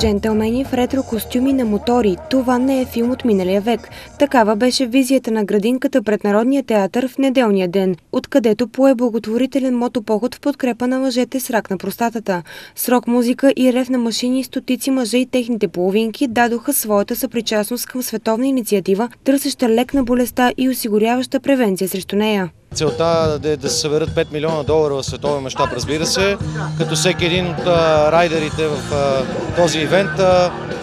Джентълмени в ретро костюми на мотори. Това не е филм от миналия век. Такава беше визията на градинката пред Народния театър в неделния ден, откъдето пое благотворителен мотопоход в подкрепа на мъжете с рак на простатата. Срок музика и рев на машини стотици мъже и техните половинки дадоха своята съпричастност към световна инициатива, търсеща лек на болестта и осигуряваща превенция срещу нея. Целта е да се съберат 5 милиона долара в световен мащаб, разбира се, като всеки един от райдерите в този ивент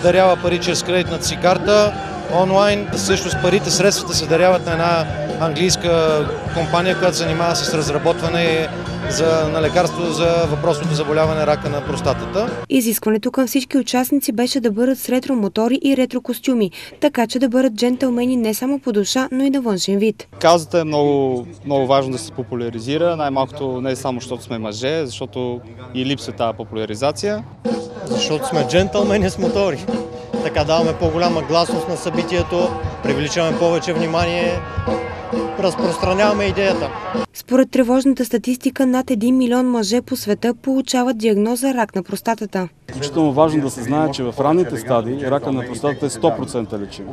дарява пари чрез кредитната си карта онлайн. Също с парите, средствата се даряват на една английска компания, която се занимава с разработване за, на лекарство за въпросното заболяване рака на простатата. Изискването към всички участници беше да бъдат с ретро мотори и ретро костюми, така че да бъдат джентълмени не само по душа, но и на външен вид. Каузата е много, много важно да се популяризира, най-малкото не само защото сме мъже, защото и липсва тази популяризация. Защото сме джентълмени с мотори. Така даваме по-голяма гласност на събитието, привличаме повече внимание, разпространяваме идеята. Според тревожната статистика, над 1 милион мъже по света получават диагноза рак на простатата. Изключително важно да се знае, че в ранните стадии рака на простатата е 100% лечим.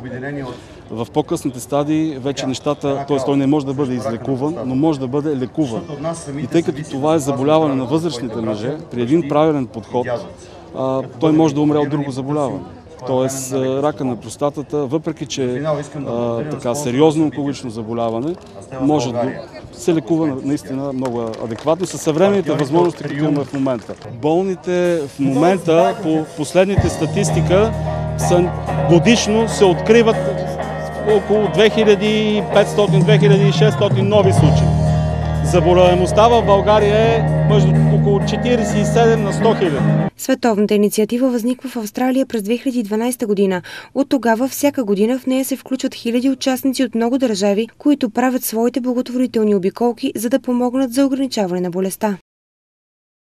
В по-късните стадии вече нещата, т.е. той не може да бъде излекуван, но може да бъде лекуван. И тъй като това е заболяване на възрастните мъже, при един правилен подход, той може да умре от друго заболяване. Тоест рака на простатата, въпреки че а, така сериозно онкологично заболяване, може да се лекува наистина много адекватно. Със съвременните възможности, които имаме в момента. Болните в момента по последните статистика са, годишно се откриват около 2500-2600 нови случаи. Заболеваемостта в България е между около 47 на 100 хиляди. Световната инициатива възниква в Австралия през 2012 година. От тогава всяка година в нея се включват хиляди участници от много държави, които правят своите благотворителни обиколки, за да помогнат за ограничаване на болестта.